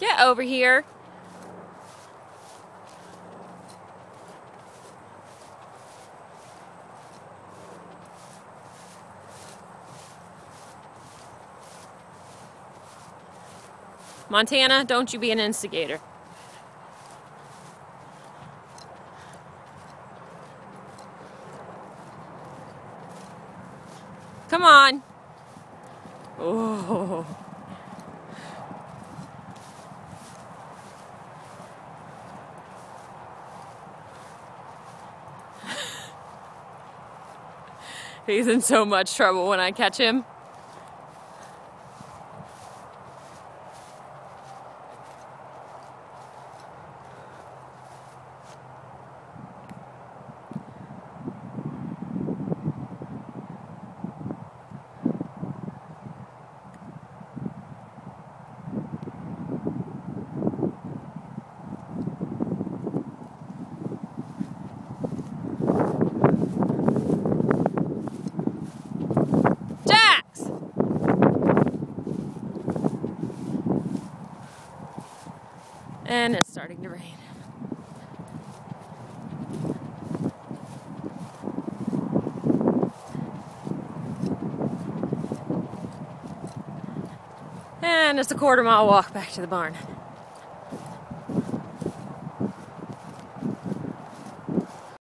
Get over here. Montana, don't you be an instigator. Come on. Oh. He's in so much trouble when I catch him. And it's starting to rain. And it's a quarter mile walk back to the barn.